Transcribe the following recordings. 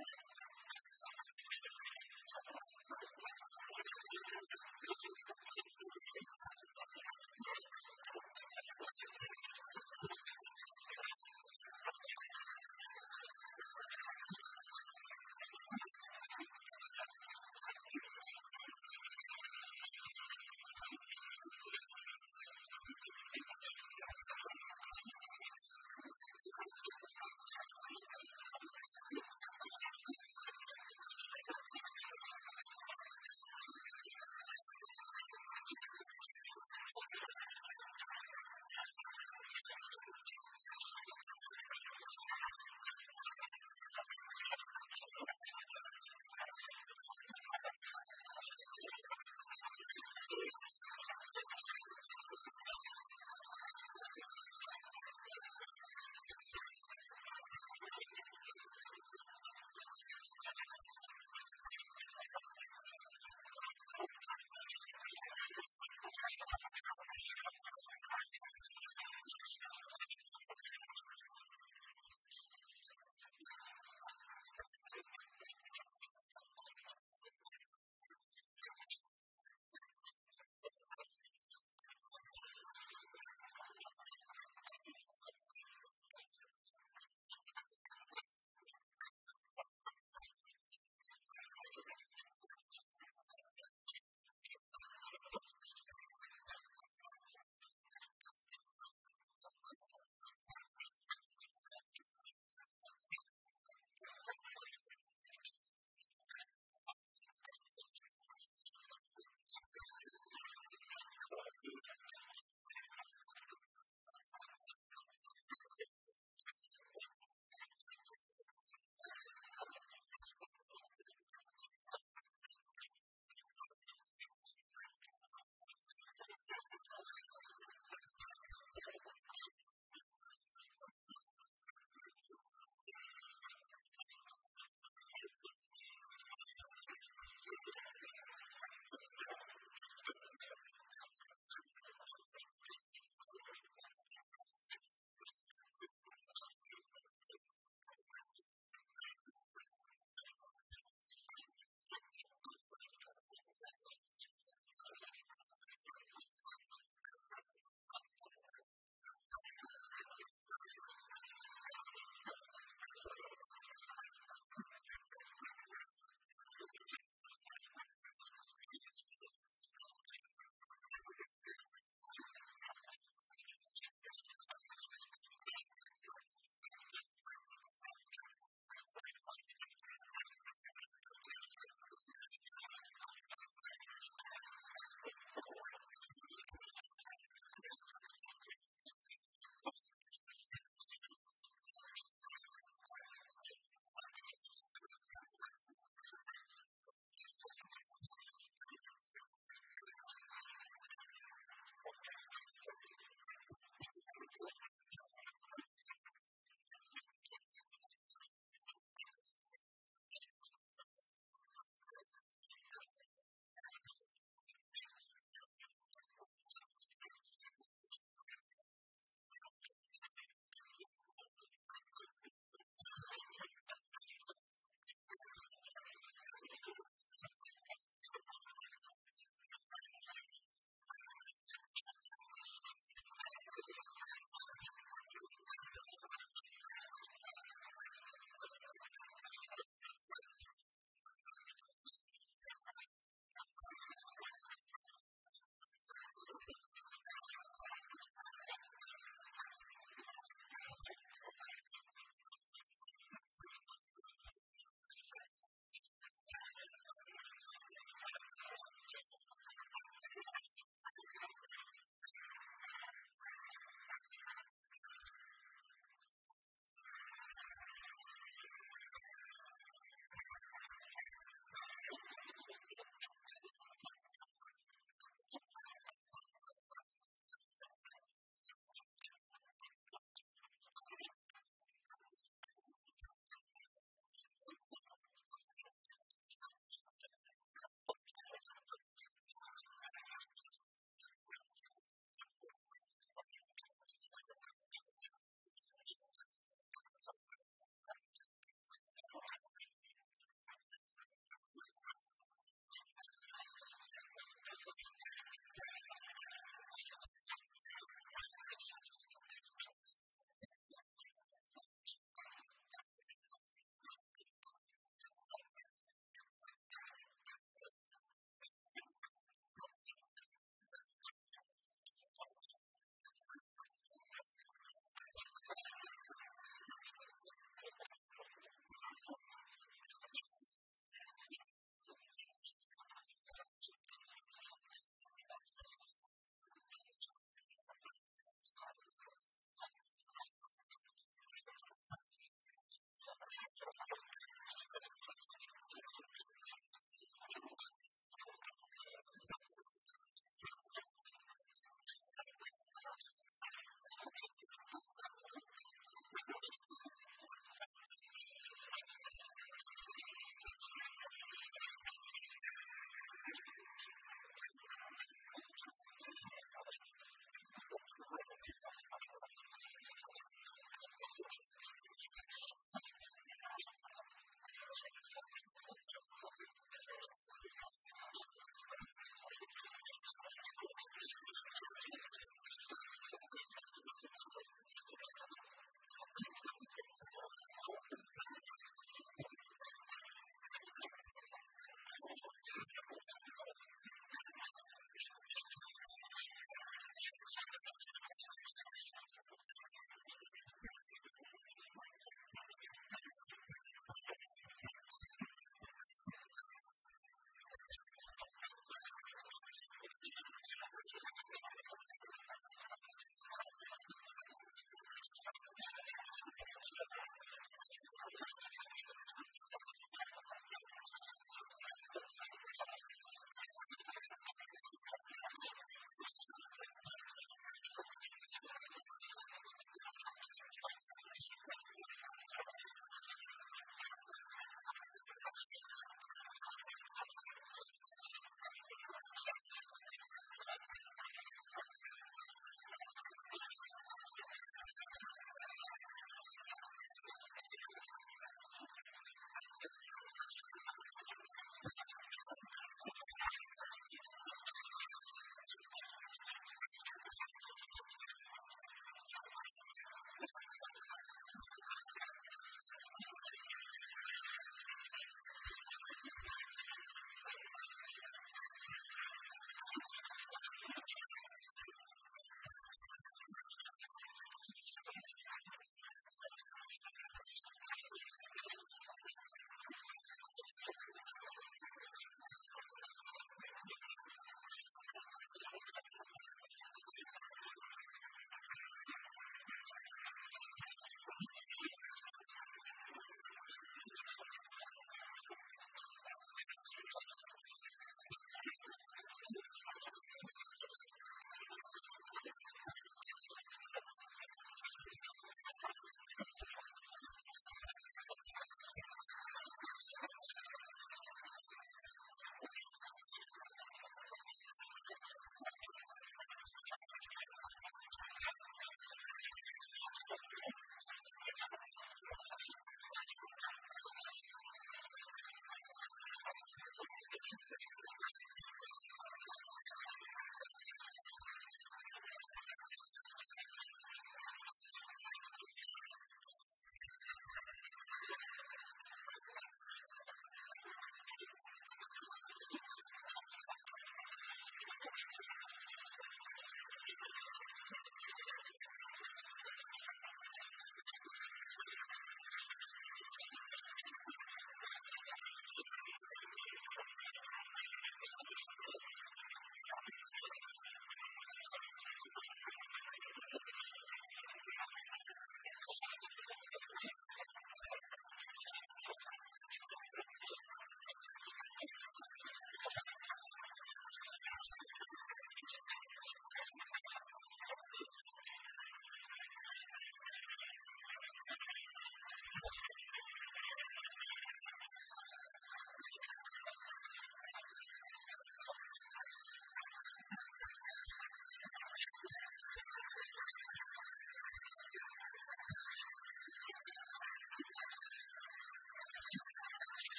ちょっと待って。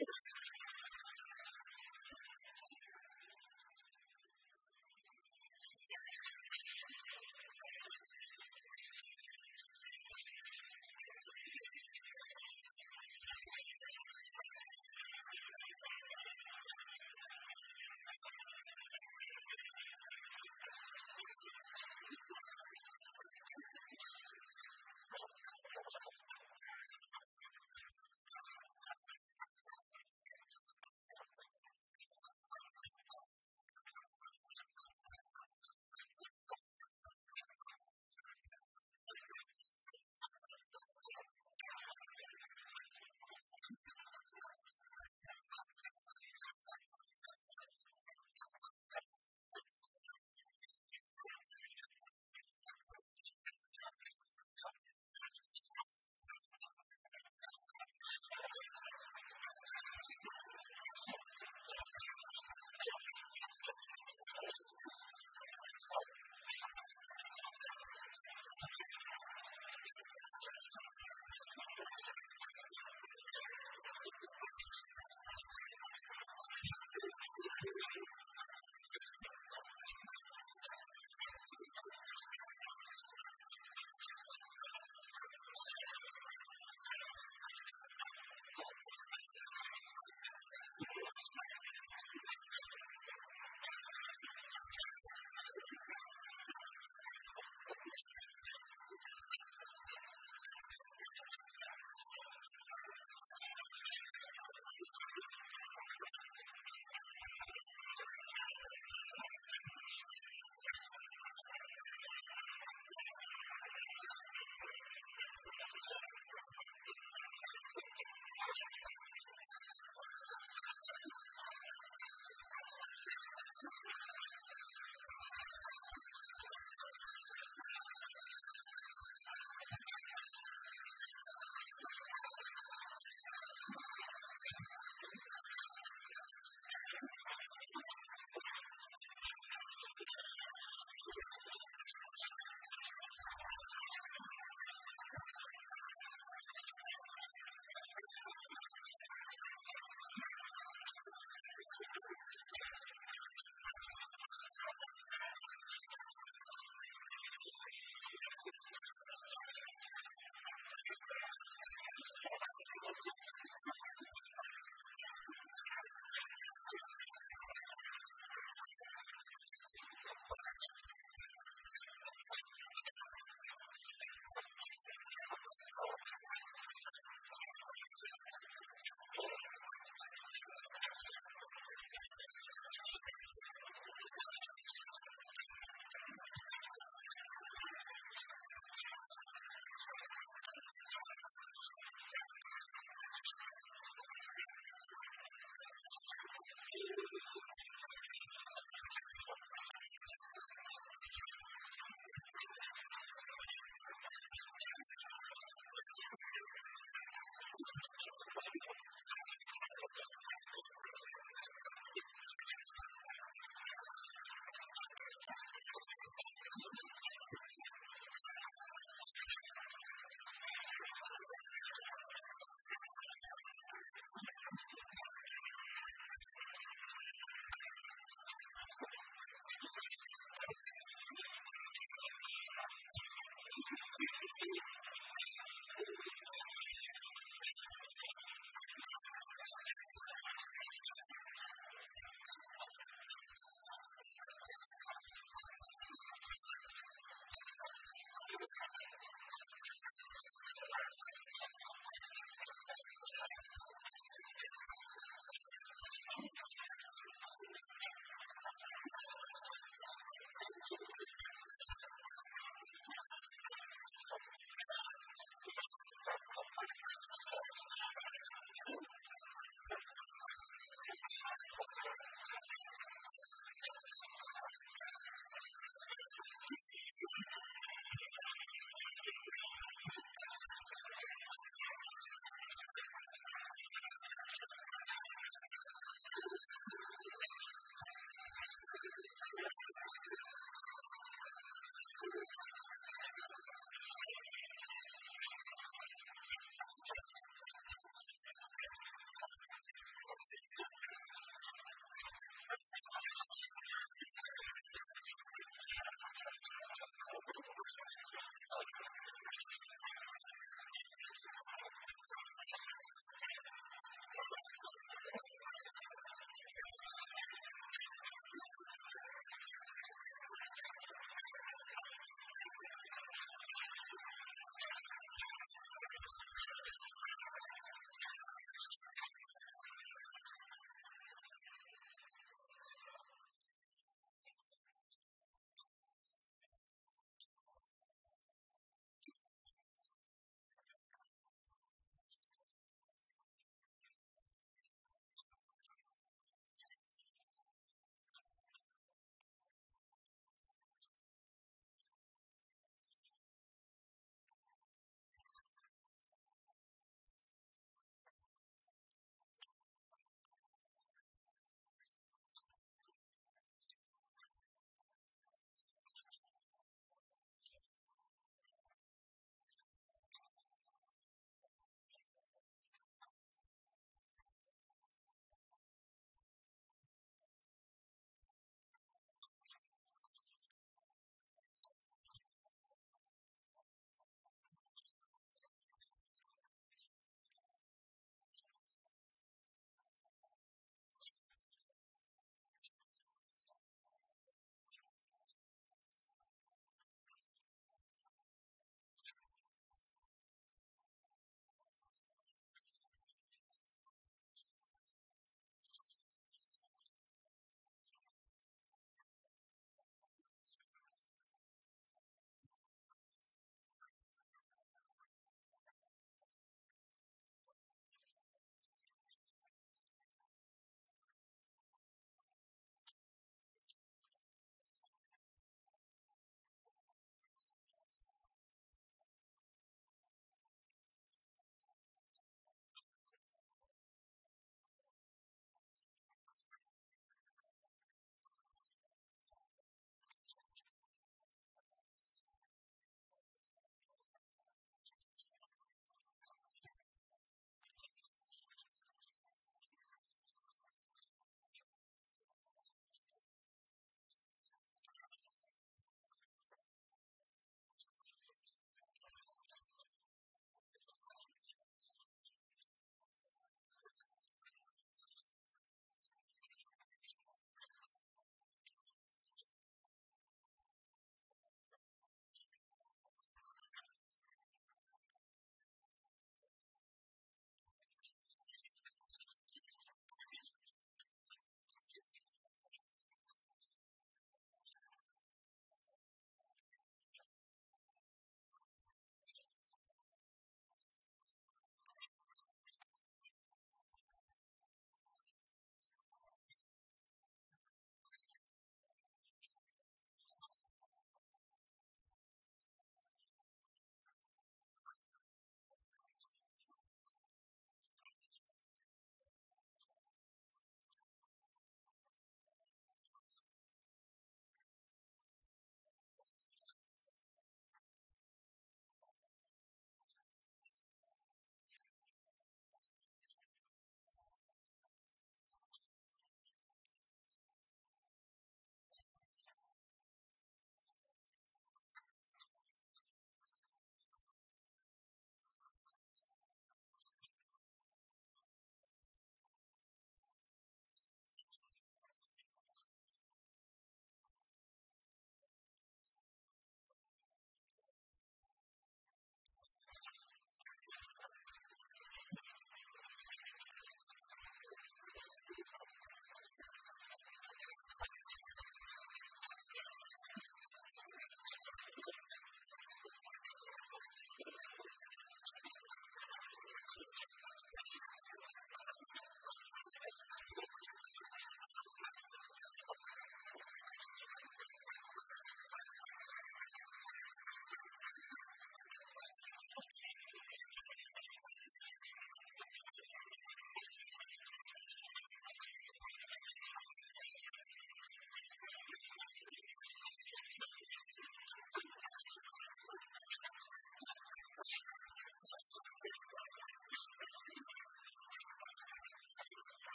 you.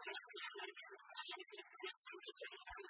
Thank you.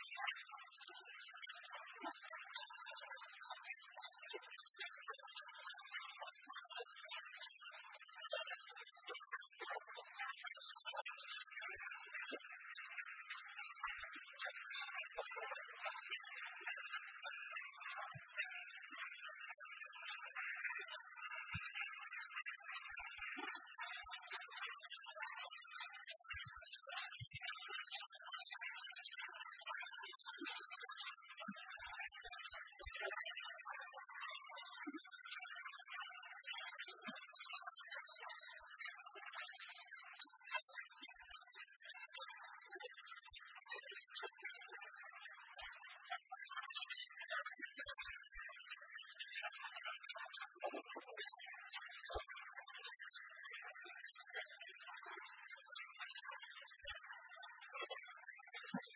Christ.